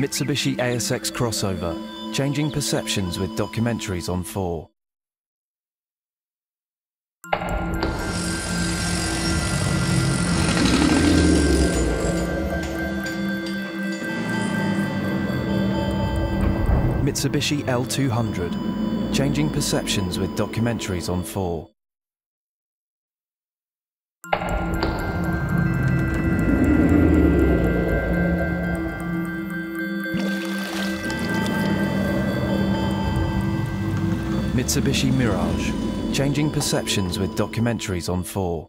Mitsubishi ASX crossover, changing perceptions with documentaries on 4. Mitsubishi L200, changing perceptions with documentaries on 4. Mitsubishi Mirage, changing perceptions with documentaries on 4.